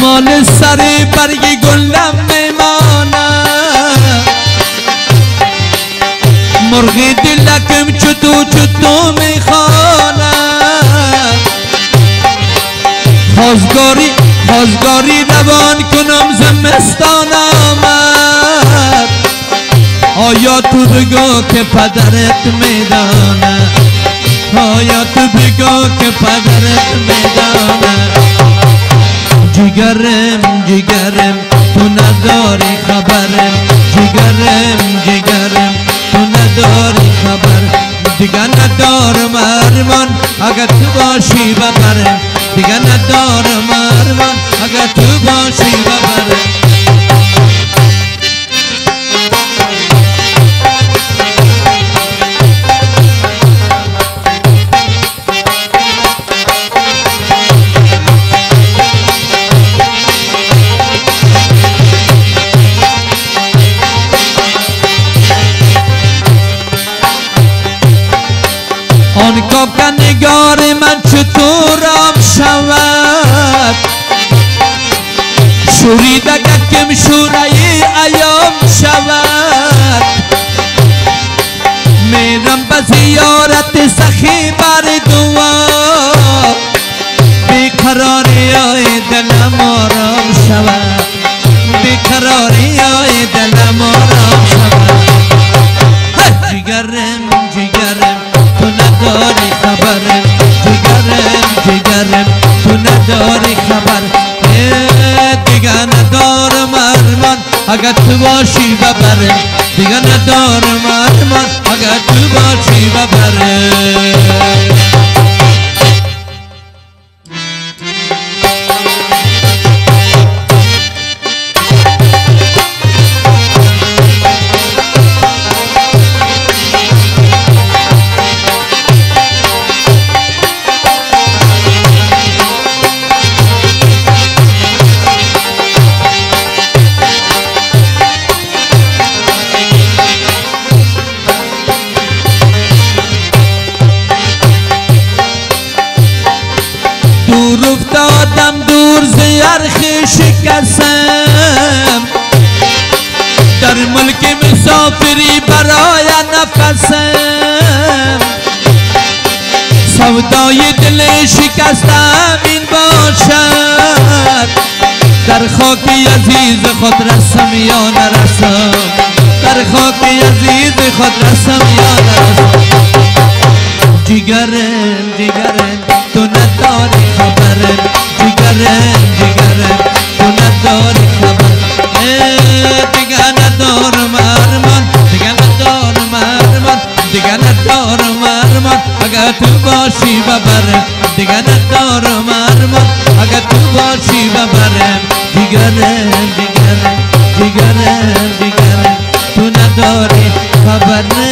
مال سر برگ گلم میمانم مرغ دلکم چطو چطو می‌خوانم خازگاری خازگاری روان کنم زمستان آمد. آیا تو بگو که پدرت میدانه؟ آیا تو بگو که پدرت میدانه؟ جگرم جگرم تو نداری خبرم. جگرم جگرم تو نداری خبر. دیگه ندارم ارمان اگر تو باشی ببرم. دیگه ندارم ارمان اگر تو باشی که نگار من چطورم شود؟ شوریده کم شوره اگر تو باشی ببرم دیگه ندارم ارمان اگر تو باشی ببرم شکستم در ملک مسافری برای نفسم. سودای دل شکستم این باشد. در خاک عزیز خود رسم. یا نرسم در خاک عزیز خود رسم ندارم ارمان دیگه ندارم ارمان دیگه ندارم ارمان. اگر تو باشی ببرم دیگه ندارم ارمان. اگر تو باشی ببرم جگرم جگرم جگرم جگرم تو نداری خبرم